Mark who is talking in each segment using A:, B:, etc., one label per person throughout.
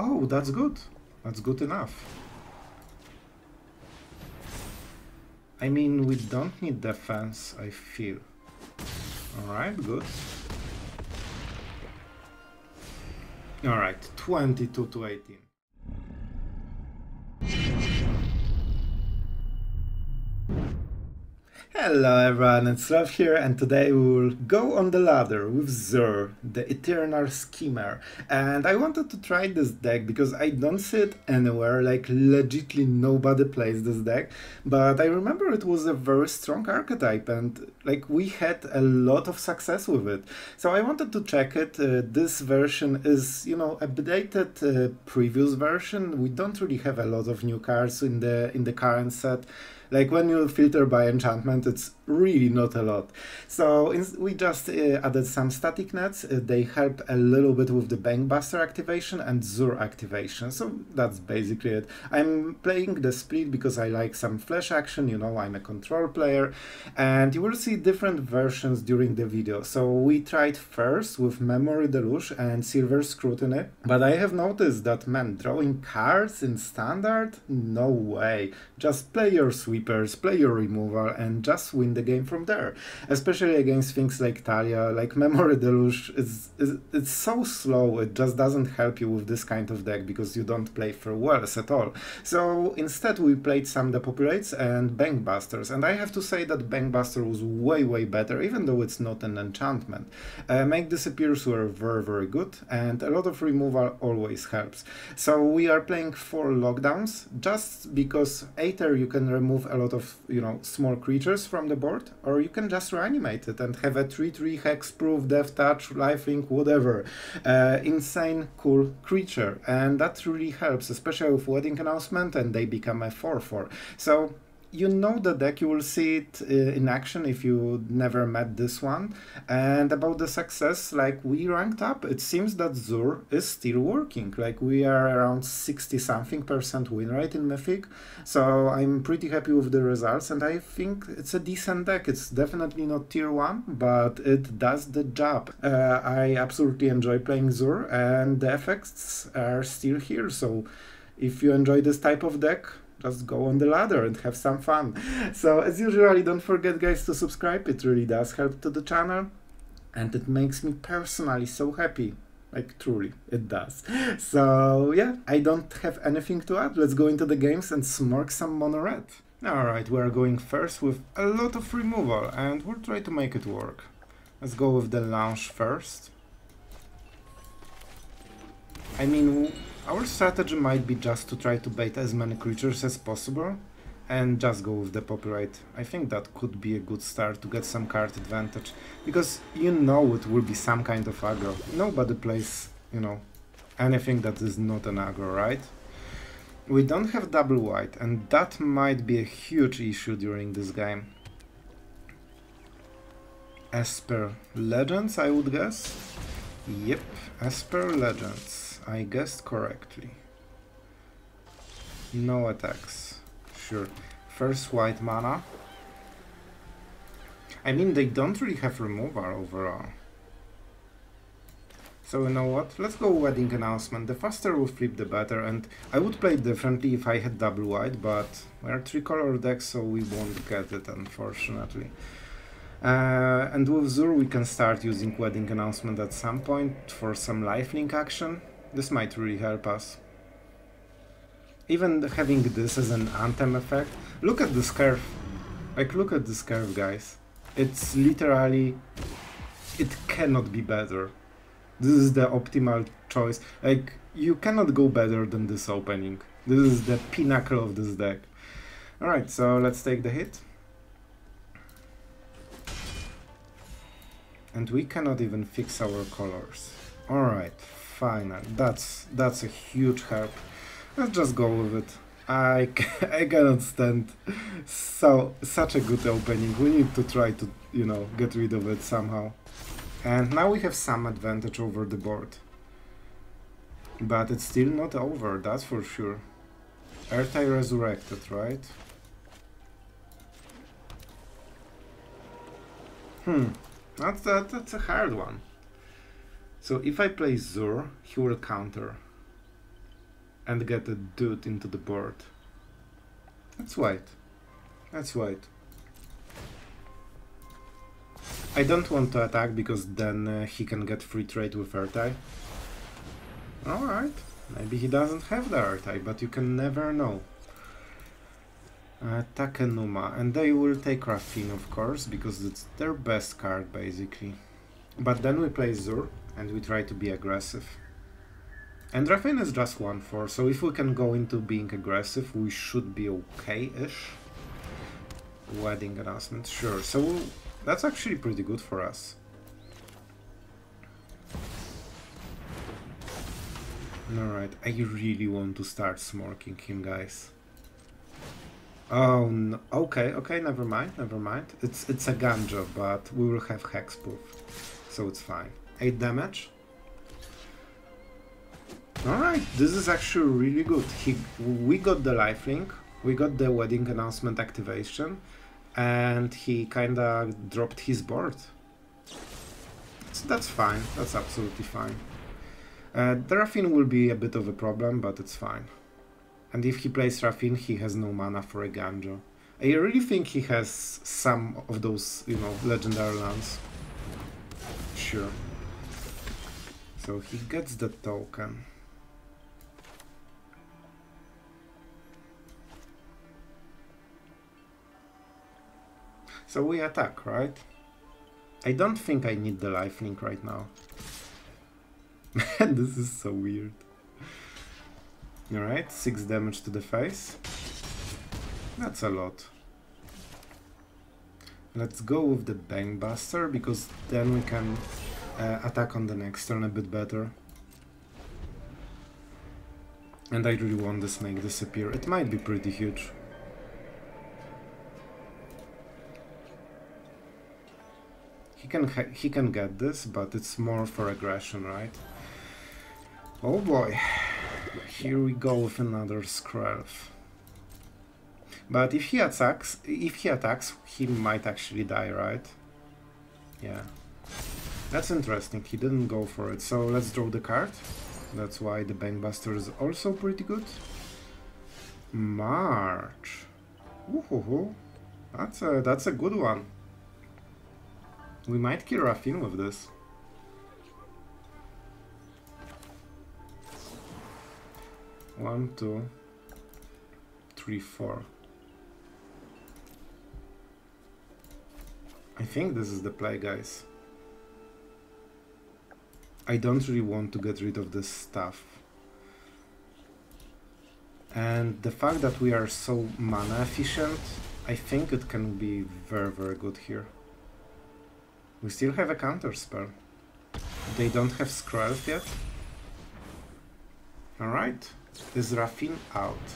A: Oh, that's good. That's good enough. I mean, we don't need defense, I feel. Alright, good. Alright, 22 to 18. Hello everyone, it's Love here and today we will go on the ladder with Zur, the Eternal Schemer. And I wanted to try this deck because I don't see it anywhere, like legitly nobody plays this deck. But I remember it was a very strong archetype and like we had a lot of success with it. So I wanted to check it. Uh, this version is, you know, updated uh, previous version. We don't really have a lot of new cards in the in the current set like when you filter by enchantment it's really not a lot. So we just uh, added some static nets. Uh, they help a little bit with the bankbuster activation and zur activation. So that's basically it. I'm playing the split because i like some flash action you know i'm a control player. And you will see different versions during the video. So we tried first with memory deluge and silver scrutiny. But i have noticed that man drawing cards in standard? No way. Just play your sweep sweepers, play your removal, and just win the game from there. Especially against things like Talia, like Memory Deluge, is, is it's so slow, it just doesn't help you with this kind of deck because you don't play for wells at all. So instead we played some Depopulates and Bankbusters, and I have to say that Bankbuster was way way better, even though it's not an enchantment. Uh, make Disappears were very very good, and a lot of removal always helps. So we are playing four lockdowns, just because Aether you can remove a lot of you know small creatures from the board, or you can just reanimate it and have a 3-3 hex proof, death touch, lifelink, whatever. Uh, insane cool creature, and that really helps, especially with wedding announcement, and they become a 4-4. So you know the deck, you will see it uh, in action if you never met this one. And about the success, like we ranked up, it seems that Zur is still working. Like we are around 60 something percent win rate in Mythic. So I'm pretty happy with the results and I think it's a decent deck. It's definitely not tier 1, but it does the job. Uh, I absolutely enjoy playing Zur and the effects are still here. So if you enjoy this type of deck, just go on the ladder and have some fun. So as usual, don't forget guys to subscribe. It really does help to the channel and it makes me personally so happy. Like truly, it does. So yeah, I don't have anything to add. Let's go into the games and smork some mono red. Alright, we're going first with a lot of removal and we'll try to make it work. Let's go with the launch first. I mean, our strategy might be just to try to bait as many creatures as possible and just go with Depopulate. I think that could be a good start to get some card advantage, because you know it will be some kind of aggro. Nobody plays, you know, anything that is not an aggro, right? We don't have double white, and that might be a huge issue during this game. Esper Legends, I would guess? Yep, Esper Legends. I guessed correctly. No attacks. Sure. First white mana. I mean, they don't really have removal overall. So you know what, let's go wedding announcement. The faster we flip the better and I would play differently if I had double white, but we're three color decks so we won't get it unfortunately. Uh, and with Zur we can start using wedding announcement at some point for some lifelink action. This might really help us. Even having this as an anthem effect, look at this curve. Like, look at this curve, guys. It's literally... It cannot be better. This is the optimal choice. Like, you cannot go better than this opening. This is the pinnacle of this deck. Alright, so let's take the hit. And we cannot even fix our colors. Alright, final. That's that's a huge help. Let's just go with it. I, I cannot stand so such a good opening. We need to try to, you know, get rid of it somehow. And now we have some advantage over the board. But it's still not over, that's for sure. Ertai resurrected, right? Hmm, that's, that, that's a hard one. So if I play Zur, he will counter. and get a dude into the board. That's white. That's white. I don't want to attack because then uh, he can get free trade with Ertai. Alright, maybe he doesn't have the Ertai, but you can never know. Uh, Takenuma, and they will take Raffine of course, because it's their best card basically. But then we play Zur, and we try to be aggressive. And Raffine is just 1-4, so if we can go into being aggressive, we should be okay-ish. Wedding announcement, sure. So that's actually pretty good for us. Alright, I really want to start smorking him, guys. Oh, no. okay, okay, never mind, never mind. It's it's a Ganjo, but we will have Hexproof, so it's fine. 8 damage. Alright, this is actually really good. He, we got the lifelink, we got the wedding announcement activation, and he kinda dropped his board. So that's fine, that's absolutely fine. Uh, the Raffine will be a bit of a problem, but it's fine. And if he plays Raffine, he has no mana for a Ganjo. I really think he has some of those, you know, legendary lands. Sure. So he gets the token. So we attack, right? I don't think I need the lifelink right now. Man, this is so weird. Alright, 6 damage to the face. That's a lot. Let's go with the Bankbuster, because then we can uh, attack on the next turn a bit better. And I really want the Make Disappear. It might be pretty huge. He can he can get this, but it's more for aggression, right? Oh boy, here we go with another Skrelv. But if he attacks, if he attacks, he might actually die, right? Yeah. That's interesting, he didn't go for it. So let's draw the card. That's why the Bankbuster is also pretty good. March. Ooh, that's a that's a good one. We might kill Raffine with this. One, two, three, four. I think this is the play, guys. I don't really want to get rid of this stuff. And the fact that we are so mana efficient, I think it can be very, very good here. We still have a counter spell. They don't have Skrelv yet. Alright, is Raffine out.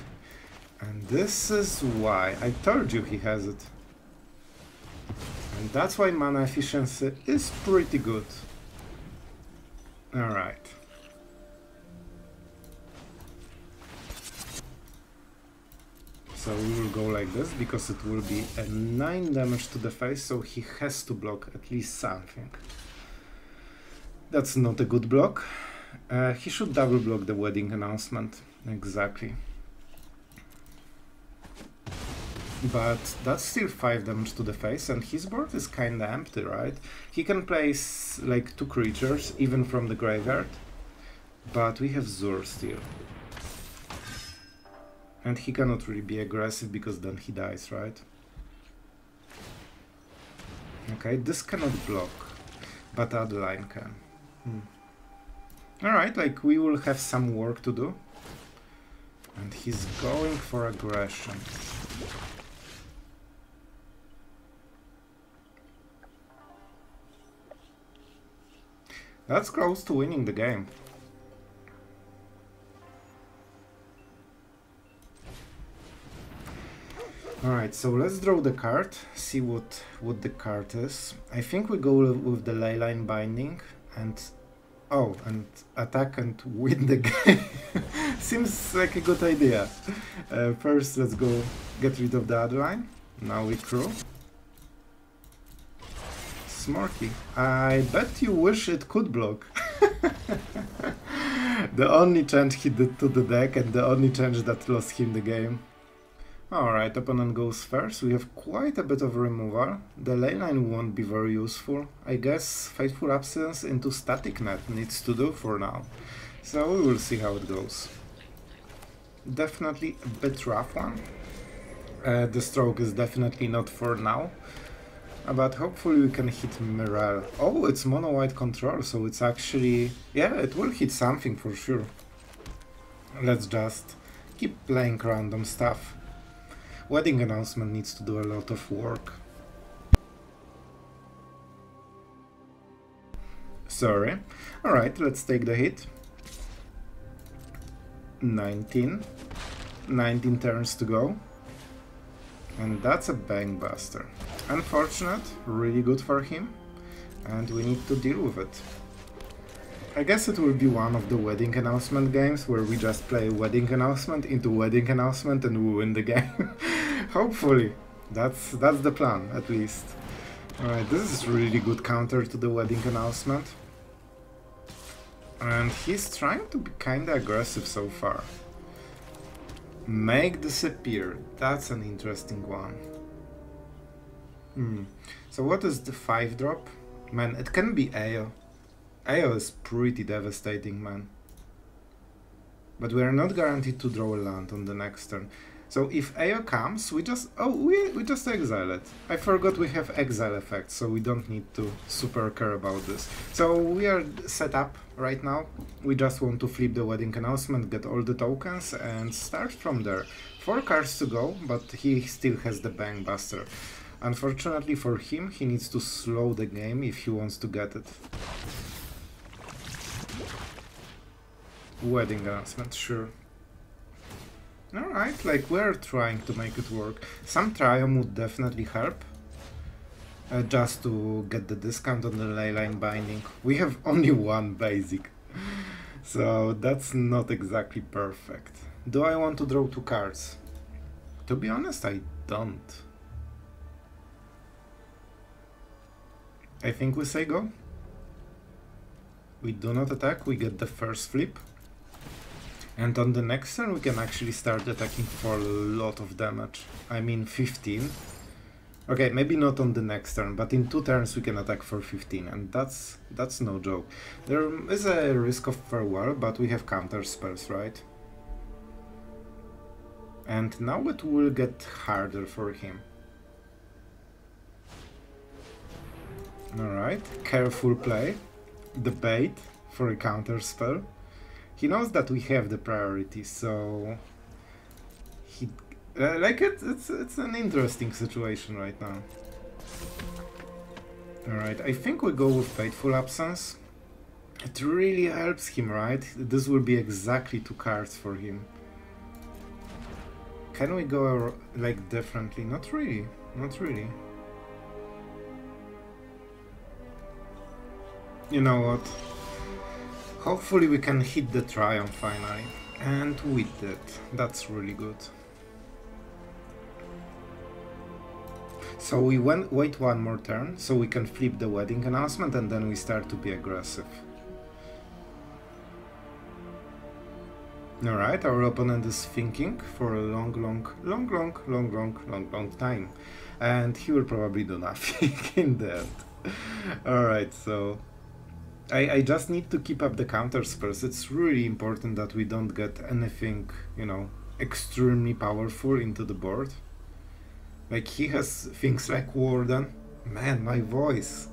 A: And this is why. I told you he has it. And that's why mana efficiency is pretty good. Alright. So we will go like this because it will be a 9 damage to the face, so he has to block at least something. That's not a good block. Uh, he should double block the wedding announcement. Exactly. But that's still 5 damage to the face, and his board is kinda empty, right? He can place like two creatures, even from the graveyard. But we have Zur still. And he cannot really be aggressive because then he dies, right? Okay, this cannot block, but Adeline can. Hmm. Alright, like we will have some work to do. And he's going for aggression. That's close to winning the game. Alright, so let's draw the card, see what, what the card is. I think we go with the Leyline Binding and... Oh, and attack and win the game. Seems like a good idea. Uh, first, let's go get rid of the Adeline. Now we crew. Smorky. I bet you wish it could block. the only change he did to the deck and the only change that lost him the game. Alright, opponent goes first. We have quite a bit of removal. The leyline won't be very useful. I guess Fateful Absence into Static Net needs to do for now. So we will see how it goes. Definitely a bit rough one. Uh, the stroke is definitely not for now. Uh, but hopefully we can hit Mirel. Oh, it's mono white control, so it's actually... Yeah, it will hit something for sure. Let's just keep playing random stuff. Wedding announcement needs to do a lot of work. Sorry. Alright, let's take the hit. 19. 19 turns to go. And that's a Bankbuster. Unfortunate, really good for him. And we need to deal with it. I guess it will be one of the wedding announcement games where we just play wedding announcement into wedding announcement and we win the game. Hopefully. That's that's the plan, at least. Alright, this is really good counter to the wedding announcement. And he's trying to be kinda aggressive so far. Make disappear. That's an interesting one. Hmm. So what is the 5 drop? Man, it can be Ao. Ao is pretty devastating, man. But we are not guaranteed to draw a land on the next turn. So if Ao comes, we just... Oh, we, we just exile it. I forgot we have exile effect, so we don't need to super care about this. So we are set up right now. We just want to flip the wedding announcement, get all the tokens, and start from there. Four cards to go, but he still has the Bankbuster. Unfortunately for him, he needs to slow the game if he wants to get it. Wedding announcement, sure. Alright, like we're trying to make it work. Some Triome would definitely help. Uh, just to get the discount on the leyline binding. We have only one basic. So that's not exactly perfect. Do I want to draw two cards? To be honest, I don't. I think we say go. We do not attack, we get the first flip. And on the next turn we can actually start attacking for a lot of damage. I mean 15. Okay, maybe not on the next turn, but in two turns we can attack for 15, and that's that's no joke. There is a risk of farewell, but we have counter spells, right? And now it will get harder for him. Alright, careful play. The bait for a counter spell. He knows that we have the priority, so he uh, like it. It's it's an interesting situation right now. All right, I think we go with Fateful Absence. It really helps him, right? This will be exactly two cards for him. Can we go like differently? Not really. Not really. You know what? Hopefully we can hit the Triome finally. And with that, That's really good. So we went, wait one more turn, so we can flip the wedding announcement and then we start to be aggressive. Alright, our opponent is thinking for a long, long, long, long, long, long, long, long time. And he will probably do nothing in end. Alright, so I, I just need to keep up the counter spells. It's really important that we don't get anything, you know, extremely powerful into the board. Like he has things like Warden. Man, my voice.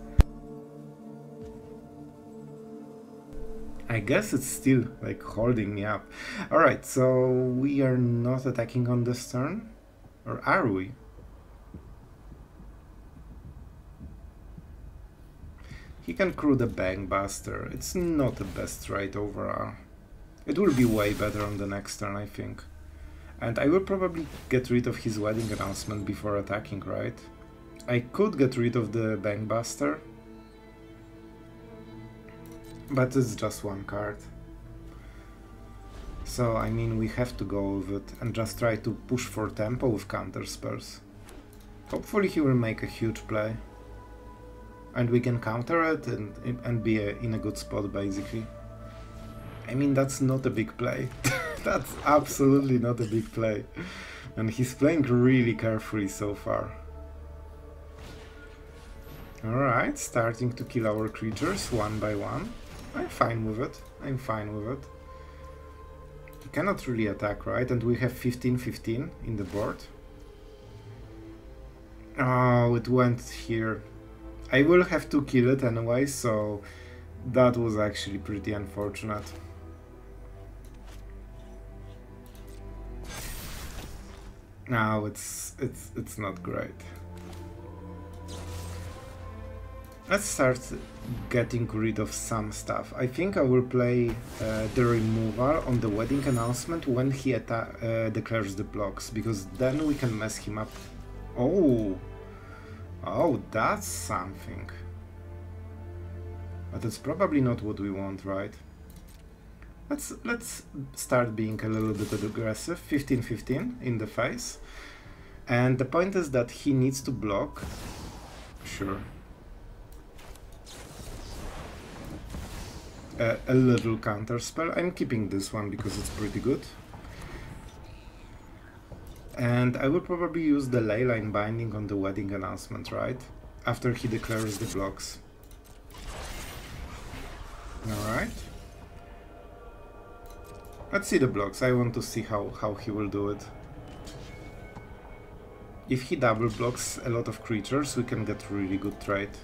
A: I guess it's still like holding me up. Alright, so we are not attacking on this turn? Or are we? He can crew the Bankbuster. It's not the best right overall. It will be way better on the next turn, I think. And I will probably get rid of his wedding announcement before attacking, right? I could get rid of the Bankbuster. But it's just one card. So, I mean, we have to go with it and just try to push for tempo with counter spells. Hopefully he will make a huge play and we can counter it and, and be a, in a good spot basically. I mean, that's not a big play. that's absolutely not a big play. And he's playing really carefully so far. Alright, starting to kill our creatures one by one. I'm fine with it. I'm fine with it. He cannot really attack, right? And we have 15-15 in the board. Oh, it went here. I will have to kill it anyway, so that was actually pretty unfortunate. No, it's it's it's not great. Let's start getting rid of some stuff. I think I will play uh, the removal on the wedding announcement when he uh, declares the blocks, because then we can mess him up. Oh, oh, that's something. But it's probably not what we want, right? Let's let's start being a little bit aggressive. 15-15 in the face. And the point is that he needs to block. Sure. A, a little counter spell. I'm keeping this one because it's pretty good. And I will probably use the leyline binding on the wedding announcement, right? After he declares the blocks. Alright. Let's see the blocks. I want to see how, how he will do it. If he double blocks a lot of creatures, we can get really good trade.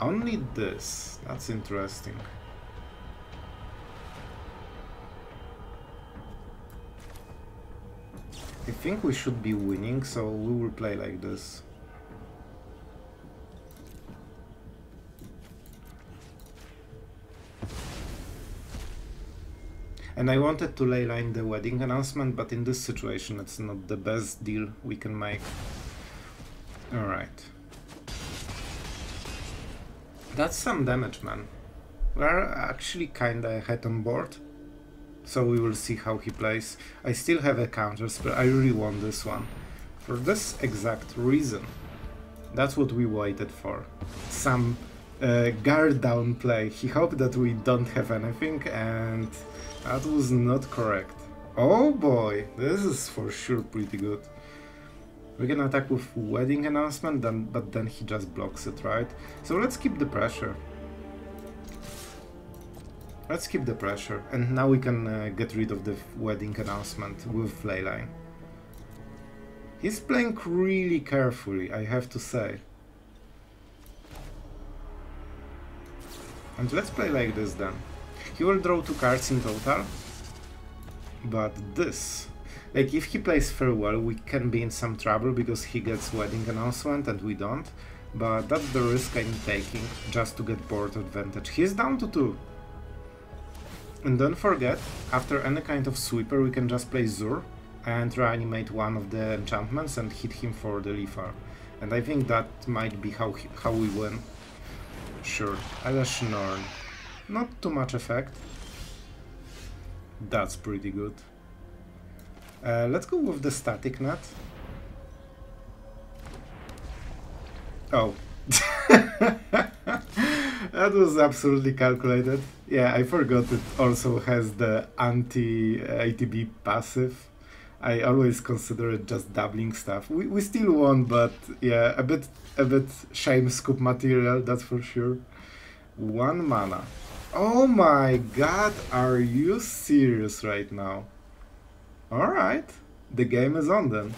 A: Only this. That's interesting. I think we should be winning, so we will play like this. And I wanted to leyline the wedding announcement, but in this situation it's not the best deal we can make. Alright. That's some damage, man. We're actually kinda ahead on board. So we will see how he plays. I still have a counter but I really want this one. For this exact reason. That's what we waited for. Some uh, guard down play. He hoped that we don't have anything and that was not correct. Oh boy, this is for sure pretty good. We can attack with wedding announcement, then, but then he just blocks it, right? So let's keep the pressure. Let's keep the pressure, and now we can uh, get rid of the wedding announcement with Leyline. He's playing really carefully, I have to say. And let's play like this then. He will draw two cards in total. But this... Like, if he plays farewell, we can be in some trouble because he gets wedding announcement and we don't. But that's the risk I'm taking, just to get board advantage. He's down to two. And don't forget, after any kind of sweeper, we can just play Zur and reanimate one of the enchantments and hit him for the Lethal. And I think that might be how, he, how we win. Sure, Elesh Norn. Not too much effect. That's pretty good. Uh, let's go with the static net. Oh. that was absolutely calculated. Yeah, I forgot it also has the anti-ETB uh, passive. I always consider it just doubling stuff. We, we still won, but yeah, a bit a bit shame scoop material, that's for sure. One mana. Oh my god, are you serious right now? Alright, the game is on then.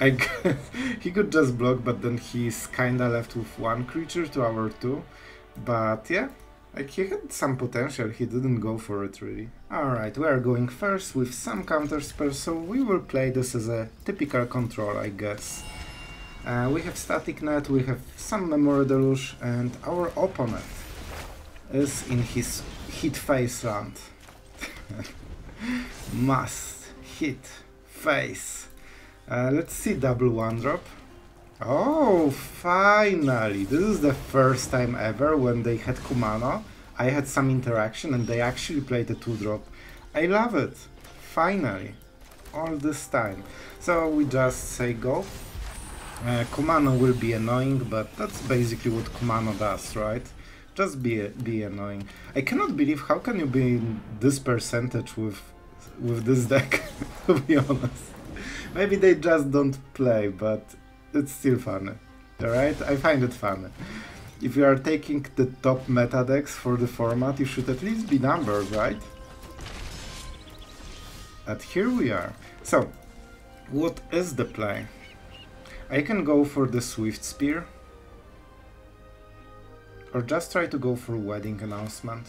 A: He could just block, but then he's kinda left with one creature to our two. But yeah, like he had some potential, he didn't go for it really. Alright, we are going first with some counter spells, so we will play this as a typical control, I guess. Uh, we have Static Net, we have some Memory Deluge, and our opponent is in his hit face round. Must hit face. Uh, let's see double one drop. Oh, finally! This is the first time ever when they had Kumano. I had some interaction and they actually played a two drop. I love it. Finally. All this time. So we just say go. Uh, Kumano will be annoying, but that's basically what Kumano does, right? Just be be annoying. I cannot believe how can you be in this percentage with with this deck, to be honest. Maybe they just don't play, but it's still fun. Alright? I find it fun. If you are taking the top meta decks for the format, you should at least be numbered, right? But here we are. So, what is the play? I can go for the Swift Spear. Or just try to go for Wedding Announcement.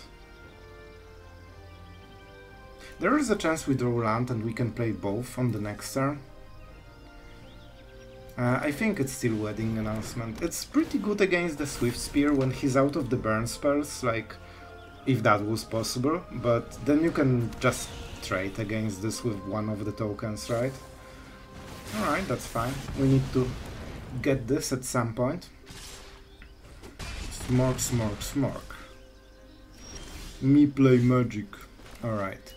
A: There is a chance we draw land and we can play both on the next turn. Uh, I think it's still Wedding Announcement. It's pretty good against the Swift Spear when he's out of the burn spells, like, if that was possible, but then you can just trade against this with one of the tokens, right? Alright, that's fine. We need to get this at some point. Smork, smork, smork. Me play magic. Alright.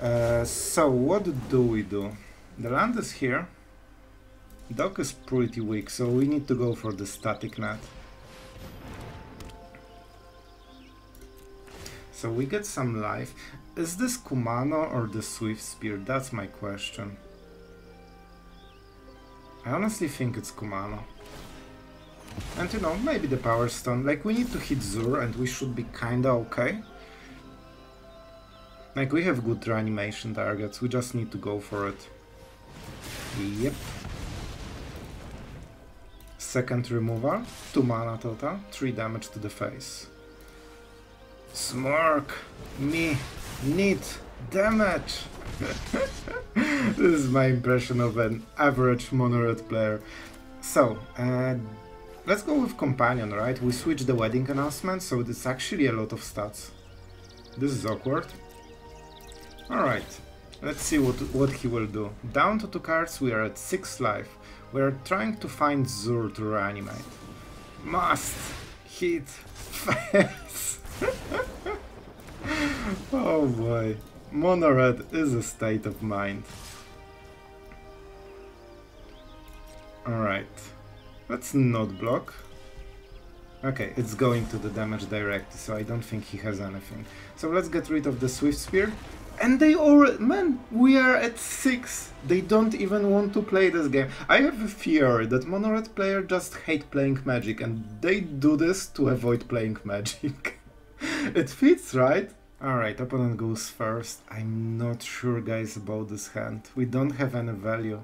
A: Uh, so, what do we do? The land is here. Dock is pretty weak, so we need to go for the static net. So we get some life. Is this Kumano or the Swift Spear? That's my question. I honestly think it's Kumano. And you know, maybe the Power Stone. Like, we need to hit Zur and we should be kinda okay. Like, we have good reanimation targets, we just need to go for it. Yep. Second removal, 2 mana total, 3 damage to the face. Smork! Me! Need! Damage! this is my impression of an average mono-red player. So, uh, let's go with Companion, right? We switch the wedding announcement, so it's actually a lot of stats. This is awkward. Alright, let's see what, what he will do. Down to two cards, we are at 6 life. We're trying to find Zur to reanimate. Must hit face. oh boy. Mono red is a state of mind. Alright. Let's not block. Okay, it's going to the damage directly, so I don't think he has anything. So let's get rid of the Swift Spear. And they already, man, we are at 6. They don't even want to play this game. I have a fear that Monored players just hate playing Magic and they do this to avoid playing Magic. it fits, right? Alright, opponent goes first. I'm not sure, guys, about this hand. We don't have any value.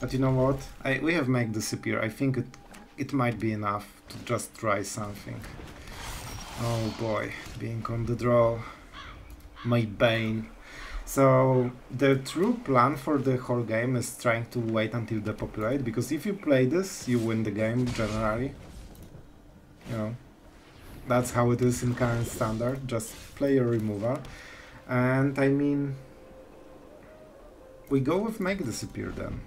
A: But you know what? I, we have Make Disappear. I think it, it might be enough to just try something. Oh boy, being on the draw. My bane. So the true plan for the whole game is trying to wait until Depopulate, because if you play this, you win the game generally. You know, that's how it is in current standard, just play your removal. And I mean, we go with Make Disappear then.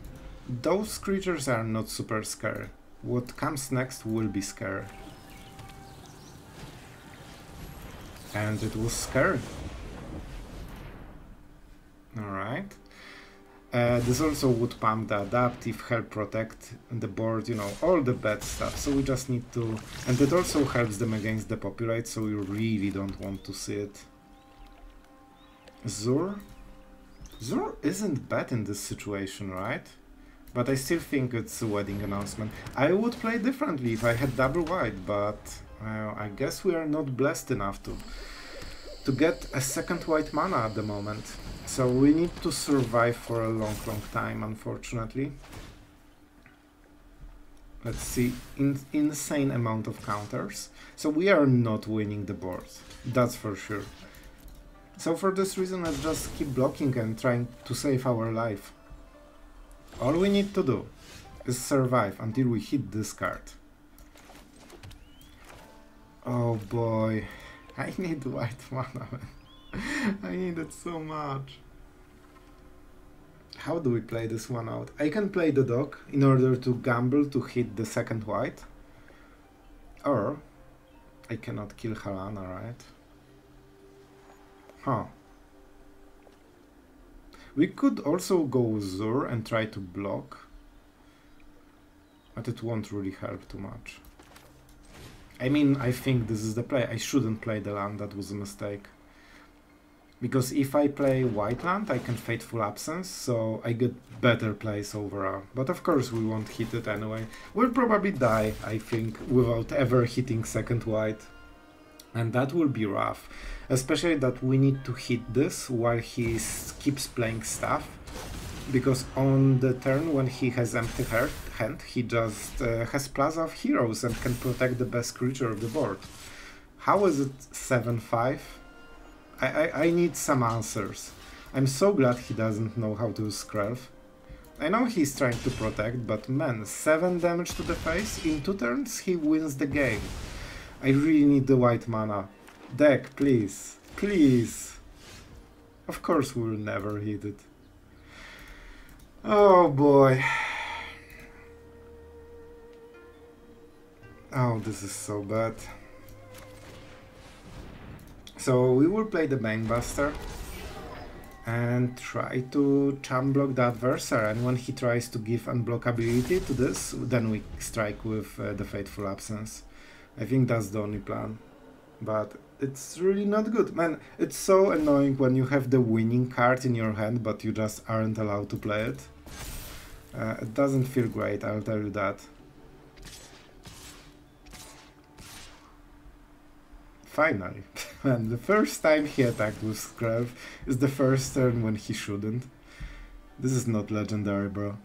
A: Those creatures are not super scary. What comes next will be scary. And it was scary. Alright. Uh, this also would pump the adaptive, help protect the board, you know, all the bad stuff. So we just need to... And it also helps them against Depopulate, so you really don't want to see it. Zur? Zur isn't bad in this situation, right? But I still think it's a wedding announcement. I would play differently if I had double white, but uh, I guess we are not blessed enough to to get a second white mana at the moment. So we need to survive for a long, long time, unfortunately. Let's see, in insane amount of counters. So we are not winning the board, that's for sure. So for this reason, let's just keep blocking and trying to save our life. All we need to do is survive until we hit this card. Oh boy. I need white mana. I need it so much. How do we play this one out? I can play the dog in order to gamble to hit the second white. Or I cannot kill Halana, right? Huh. We could also go Zur and try to block. But it won't really help too much. I mean, I think this is the play. I shouldn't play the land, that was a mistake. Because if I play white land, I can Fateful Absence, so I get better plays overall. But of course we won't hit it anyway. We'll probably die, I think, without ever hitting second white. And that will be rough. Especially that we need to hit this while he keeps playing stuff. Because on the turn when he has empty hand, he just uh, has Plaza of Heroes and can protect the best creature of the board. How is it 7-5? I, I, I need some answers. I'm so glad he doesn't know how to use I know he's trying to protect, but man, 7 damage to the face, in 2 turns he wins the game. I really need the white mana. Deck, please. Please. Of course we'll never hit it. Oh boy. Oh, this is so bad. So we will play the Bankbuster and try to chump block the adversary and when he tries to give unblockability to this then we strike with uh, the Fateful Absence. I think that's the only plan. But it's really not good. Man, it's so annoying when you have the winning card in your hand but you just aren't allowed to play it. Uh, it doesn't feel great, I'll tell you that. Finally. And the first time he attacked with Skrelv is the first turn when he shouldn't. This is not legendary, bro.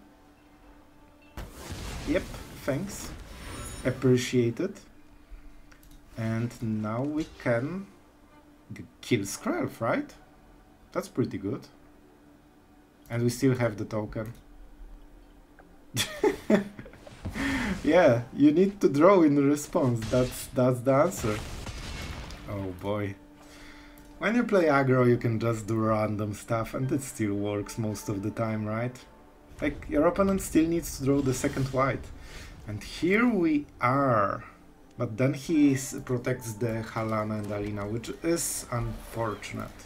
A: Yep, thanks. Appreciate it. And now we can kill Skrelv, right? That's pretty good. And we still have the token. yeah, you need to draw in response. That's that's the answer. Oh boy. When you play aggro you can just do random stuff and it still works most of the time, right? Like, your opponent still needs to draw the second white. And here we are. But then he protects the Halana and Alena, which is unfortunate.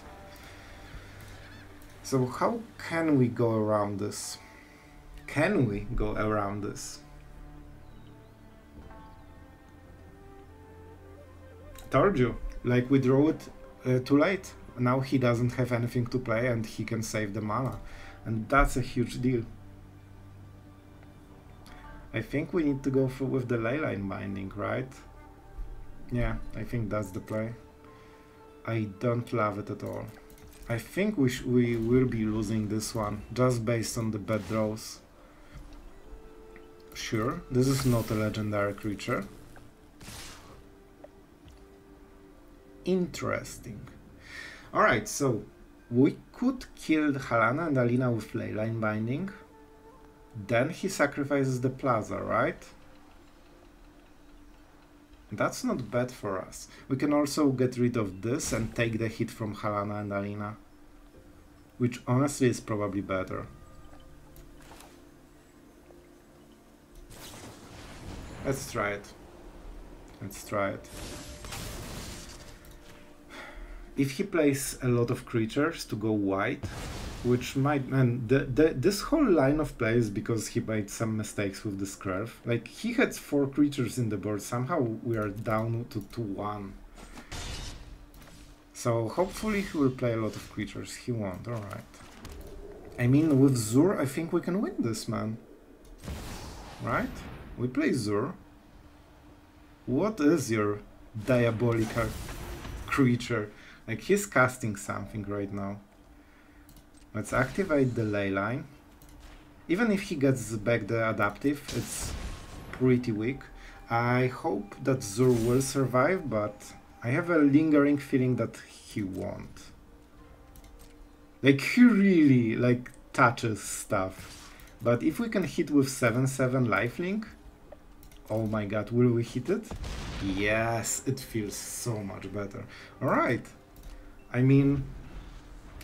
A: So how can we go around this? Can we go around this? Told you. Like we draw it uh, too late. Now he doesn't have anything to play and he can save the mana. And that's a huge deal. I think we need to go through with the leyline binding, right? Yeah, I think that's the play. I don't love it at all. I think we, we will be losing this one, just based on the bad draws. Sure, this is not a legendary creature, interesting. Alright, so we could kill Halana and Alena with Leyline Binding. Then he sacrifices the Plaza, right? That's not bad for us. We can also get rid of this and take the hit from Halana and Alena. Which honestly is probably better. Let's try it. Let's try it if he plays a lot of creatures to go white, which might and the, the this whole line of plays because he made some mistakes with the curve. Like he had four creatures in the board, somehow we are down to two one. So hopefully he will play a lot of creatures. He won't, alright. I mean with Zur I think we can win this man. Right? We play Zur. What is your diabolical creature? Like he's casting something right now. Let's activate the ley line. Even if he gets back the adaptive, it's pretty weak. I hope that Zur will survive, but I have a lingering feeling that he won't. Like he really like touches stuff. But if we can hit with 7-7 lifelink, oh my god, will we hit it? Yes, it feels so much better. Alright, I mean,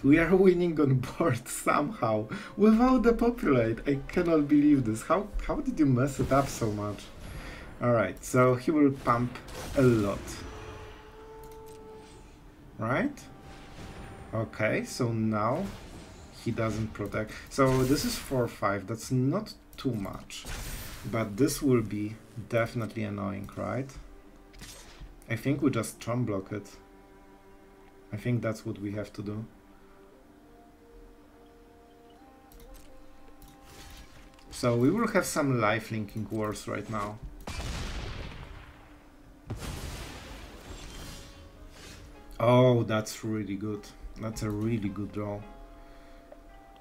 A: we are winning on board somehow without Depopulate. I cannot believe this. How how did you mess it up so much? Alright, so he will pump a lot. Right? Okay, so now he doesn't protect. So this is 4-5, that's not too much. But this will be definitely annoying, right? I think we just chump block it. I think that's what we have to do. So we will have some life linking wars right now. Oh, that's really good. That's a really good draw.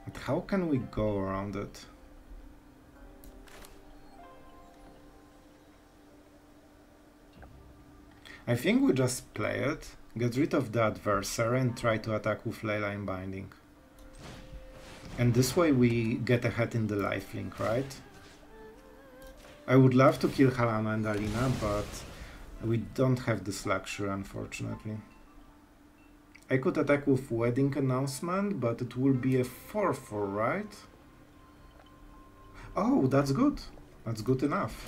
A: But how can we go around it? I think we just play it, get rid of the adversary and try to attack with Leyline Binding. And this way we get ahead in the lifelink, right? I would love to kill Halana and Alena, but we don't have this luxury, unfortunately. I could attack with Wedding Announcement, but it will be a 4-4, right? Oh, that's good. That's good enough.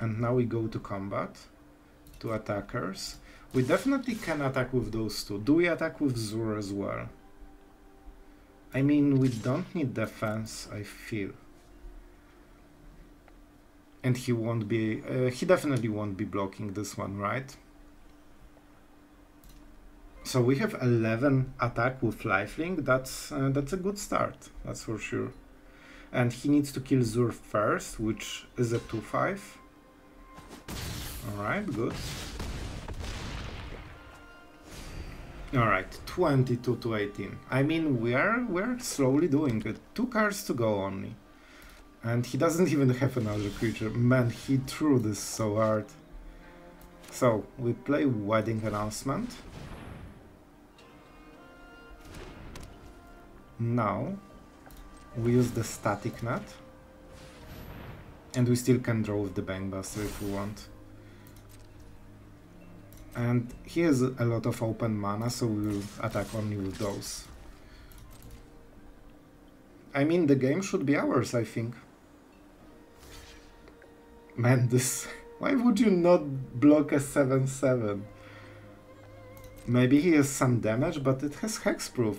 A: And now we go to combat, to attackers. We definitely can attack with those two. Do we attack with Zur as well? I mean, we don't need defense, I feel. And he won't be, uh, he definitely won't be blocking this one, right? So we have 11 attack with lifelink, that's, uh, that's a good start, that's for sure. And he needs to kill Zur first, which is a 2-5. Alright, good. Alright, 22 to 18. I mean, we are, we're slowly doing it. Two cards to go only. And he doesn't even have another creature. Man, he threw this so hard. So, we play Wedding Announcement. Now, we use the Static Net. And we still can draw with the Bankbuster if we want. And he has a lot of open mana, so we'll attack only with those. I mean, the game should be ours, I think. Man, this... Why would you not block a 7-7? Maybe he has some damage, but it has hexproof.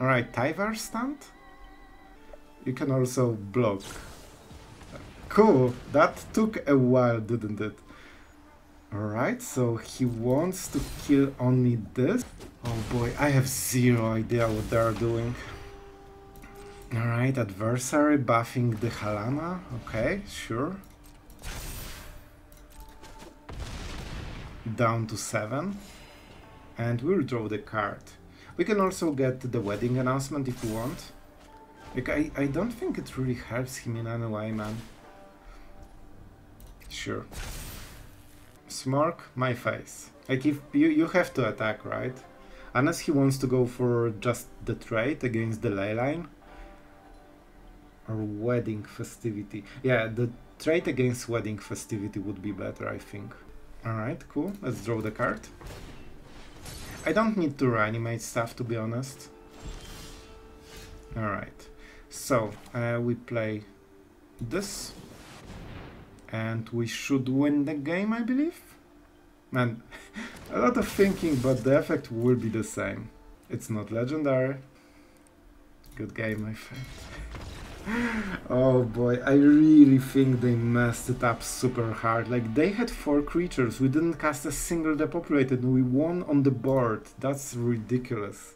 A: Alright, Tyvar stunt? You can also block. Cool, that took a while, didn't it? Alright, so he wants to kill only this. Oh boy, I have zero idea what they're doing. Alright, adversary buffing the Halana. Okay, sure. Down to 7. And we'll draw the card. We can also get the wedding announcement if we want. Like, I, I don't think it really helps him in any way, man. Sure. Smirk my face. Like if you you have to attack, right? Unless he wants to go for just the trade against the Leyline. Or wedding festivity. Yeah, the trade against wedding festivity would be better, I think. Alright, cool. Let's draw the card. I don't need to reanimate stuff, to be honest. Alright. So, uh, we play this and we should win the game, I believe. Man, a lot of thinking, but the effect will be the same. It's not legendary. Good game, my friend. oh boy, I really think they messed it up super hard. Like, they had four creatures, we didn't cast a single depopulated, we won on the board. That's ridiculous.